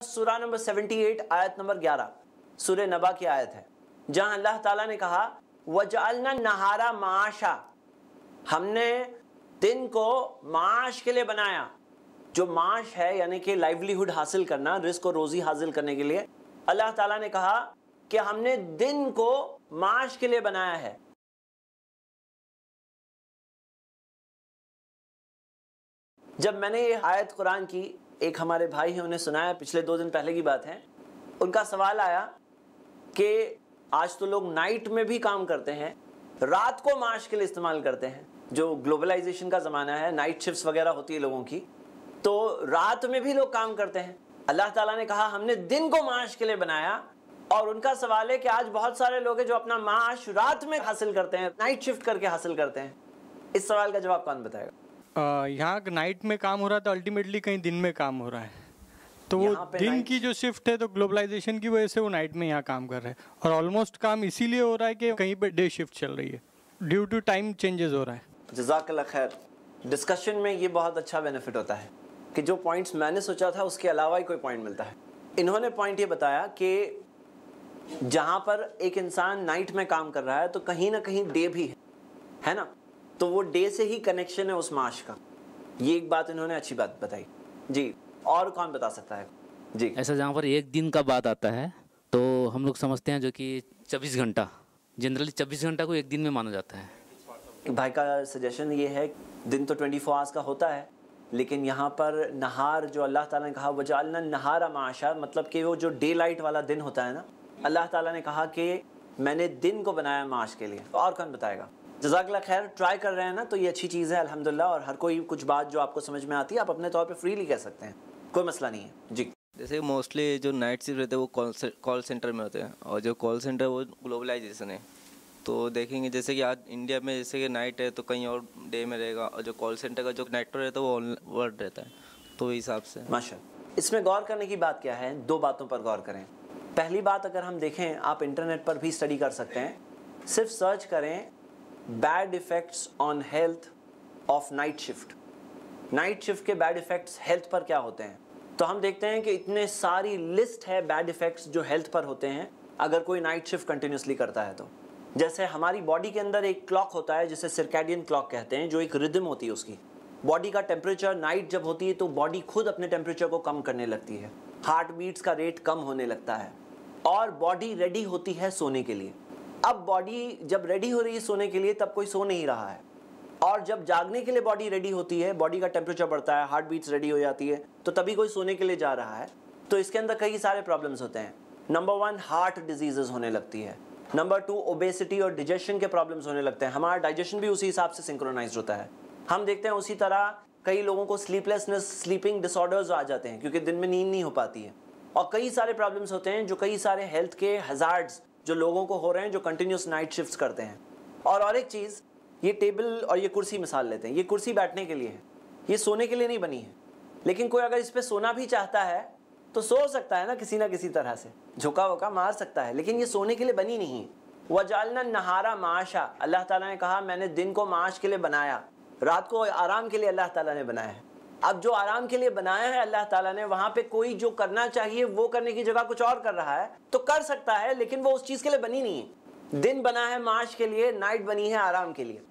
सूरा नंबर 78 आयत नंबर 11 सूर्य नबा की आयत है, जहाँ अल्लाह ताला ने कहा वजालना नहारा माशा हमने दिन को माश के लिए बनाया, जो माश है, यानी कि लाइवलीहुड हासिल करना, रिस्क और रोजी हासिल करने के लिए, अल्लाह ताला ने कहा कि हमने दिन को माश के लिए बनाया है। जब मैंने ये आयत कुरान की एक हमारे भाई हैं, उन्हें सुनाया, पिछले दो दिन पहले की बात है। उनका सवाल आया कि आज तो लोग नाइट में भी काम करते हैं, रात को माश के लिए इस्तेमाल करते हैं, जो ग्लोबलाइजेशन का ज़माना है, नाइट शिफ्ट वगैरह होती है लोगों की तो रात में भी लोग काम करते हैं। अल्लाह ताला ने कहा, हमने दिन को माश के लिए बनाया, और उनका सवाल है कि आज बहुत सारे लोग हैं जो अपना माश रात में हासिल करते हैं, नाइट शिफ्ट करके हासिल करते हैं। इस सवाल का जवाब कौन बताएगा? यहाँ नाइट में काम हो रहा था अल्टीमेटली कहीं दिन में काम हो रहा है। तो वो दिन की जो शिफ्ट है तो ग्लोबलाइजेशन की वजह से वो नाइट में यहाँ काम कर रहे हैं। और ऑलमोस्ट काम इसीलिए हो रहा है कि कहीं पे डे शिफ्ट चल रही है। ड्यू टू टाइम चेंजेस हो रहा है। जजाकल्ला खैर डिस्कशन में ये बहुत अच्छा बेनिफिट होता है कि जो पॉइंट्स मैंने सोचा था उसके अलावा ही कोई पॉइंट मिलता है। इन्होंने पॉइंट ये बताया कि जहाँ पर एक इंसान नाइट में काम कर रहा है तो कहीं ना कहीं डे भी है। है ना? तो वो डे से ही कनेक्शन है उस माश का। ये एक बात इन्होंने अच्छी बात बताई। जी और कौन बता सकता है? जी। ऐसा जहाँ पर एक दिन का बात आता है तो हम लोग समझते हैं जो कि चौबीस घंटा जनरली चौबीस घंटा को एक दिन में माना जाता है। भाई का सजेशन ये है दिन तो 24 फोर आवर्स का होता है लेकिन यहाँ पर नहार जो अल्लाह ताला ने कहा वजालना नहारा माशा मतलब कि वो जो डे लाइट वाला दिन होता है ना अल्लाह ताला ने कहा कि मैंने दिन को बनाया माश के लिए और कौन बताएगा? जजाकला खैर ट्राई कर रहे हैं ना तो ये अच्छी चीज़ है अल्हम्दुलिल्लाह और हर कोई कुछ बात जो आपको समझ में आती है आप अपने तौर पे फ्रीली कह सकते हैं। कोई मसला नहीं है। जी। जैसे मोस्टली जो नाइट शिफ्ट रहते हैं वो कॉल सेंटर में होते हैं और जो कॉल सेंटर है वो ग्लोबलाइजेशन है। तो देखेंगे जैसे कि आज इंडिया में जैसे कि नाइट है तो कहीं और डे में रहेगा और जो कॉल सेंटर का जो नेटवर्क रहता है वो वर्ल्ड रहता है। तो हिसाब से। माशा इसमें गौर करने की बात क्या है? दो बातों पर गौर करें। पहली बात अगर हम देखें आप इंटरनेट पर भी स्टडी कर सकते हैं। सिर्फ़ सर्च करें bad effects on health of night shift night shift के बैड इफेक्ट्स हेल्थ पर क्या होते हैं? तो हम देखते हैं कि इतने सारी लिस्ट है बैड इफेक्ट्स जो हेल्थ पर होते हैं, अगर कोई नाइट शिफ्ट कंटिन्यूसली करता है तो। जैसे हमारी बॉडी के अंदर एक क्लॉक होता है, जिसे सिरकैडियन क्लॉक कहते हैं, जो एक रिदम होती है उसकी। बॉडी का टेम्परेचर नाइट जब होती है तो बॉडी खुद अपने टेम्परेचर को कम करने लगती है। हार्ट बीट्स का रेट कम होने लगता है। और बॉडी रेडी होती है सोने के लिए। अब बॉडी जब रेडी हो रही है सोने के लिए, तब कोई सो नहीं रहा है। और जब जागने के लिए बॉडी रेडी होती है बॉडी का टेम्परेचर बढ़ता है हार्ट बीट्स रेडी हो जाती है तो तभी कोई सोने के लिए जा रहा है। तो इसके अंदर कई सारे प्रॉब्लम्स होते हैं। नंबर वन हार्ट डिजीजेज होने लगती है। नंबर टू ओबेसिटी और डिजेशन के प्रॉब्लम्स होने लगते हैं। हमारा डाइजेशन भी उसी हिसाब से सिंक्रोनाइज होता है। हम देखते हैं उसी तरह कई लोगों को स्लीपलेसनेस स्लीपिंग डिसऑर्डर्स आ जाते हैं, क्योंकि दिन में नींद नहीं हो पाती है। और कई सारे प्रॉब्लम्स होते हैं जो कई सारे हेल्थ के हजार्ड्स जो लोगों को हो रहे हैं, जो कंटिन्यूस नाइट शिफ्ट करते हैं। और और एक चीज़, ये टेबल और ये कुर्सी मिसाल लेते हैं। ये कुर्सी बैठने के लिए है। ये सोने के लिए नहीं बनी है। लेकिन कोई अगर इस पर सोना भी चाहता है तो सो सकता है ना किसी ना किसी तरह से। झुका वुका मार सकता है। लेकिन ये सोने के लिए बनी नहीं है। वजालना नहारा माशा। अल्लाह ताला ने कहा, मैंने दिन को माश के लिए बनाया। रात को आराम के लिए अल्लाह ताला ने बनाया है। अब जो आराम के लिए बनाया है अल्लाह ताला ने, वहाँ पे कोई जो करना चाहिए, वो करने की जगह कुछ और कर रहा है तो कर सकता है, लेकिन वो उस चीज़ के लिए बनी नहीं है। दिन बना है माश के लिए नाइट बनी है आराम के लिए।